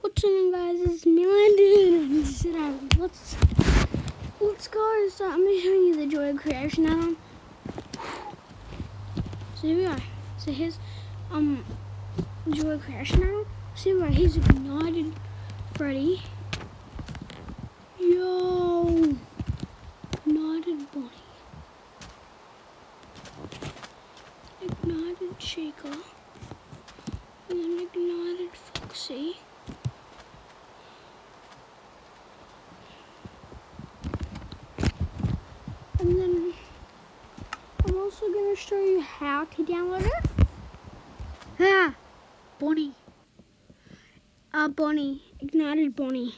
What's on, guys? It's me, Landon, and let's let's go. So I'm gonna show you the Joy of Creation now. So here we are. So here's um Joy of Creation now. See right here's ignited Freddy. Yo, ignited Bonnie. Ignited Chica. And then ignited Foxy. And then I'm also going to show you how to download it. Ah, Bonnie. Uh, Bonnie. Ignited Bonnie.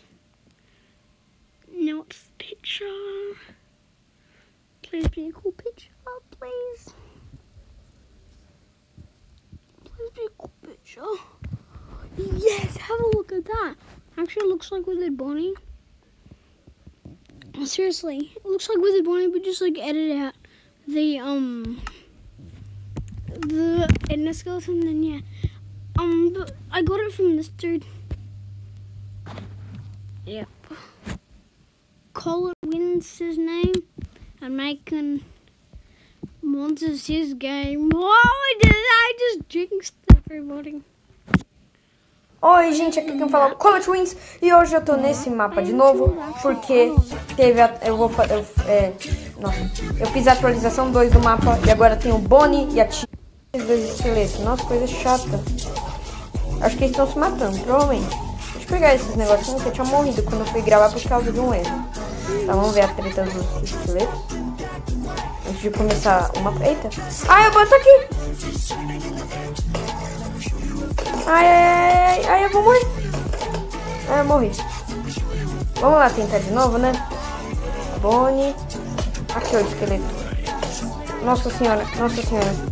Now it's the picture. Please be a cool picture, please. Please be a cool picture. Yes, have a look at that. Actually, it looks like Withered Bonnie. Seriously, it looks like Withered Bonnie, but just like edit out the um the endoskeleton. Then yeah, um, but I got it from this dude. Yep. Colin Wins his name, and making monsters his game. Whoa, did I just jinxed everybody? Oi, gente, aqui quem fala é o Comet Wings e hoje eu tô nesse mapa de novo porque teve a, eu vou fazer é, nossa, eu fiz a atualização 2 do mapa e agora tem o Bonnie e a Tia dois esqueletos. Nossa, coisa chata. Acho que eles estão se matando, provavelmente. Deixa eu pegar esses negocinhos que eu tinha morrido quando eu fui gravar por causa de um erro. Tá, vamos ver a treta dos esqueletos. Antes de começar mapa. Eita! Ai, eu boto aqui! Ai, ai, ai, ai, eu vou morrer. Ai, eu morri. Vamos lá tentar de novo, né? Bonnie. Aqui, ó, o esqueleto. Nossa senhora, nossa senhora.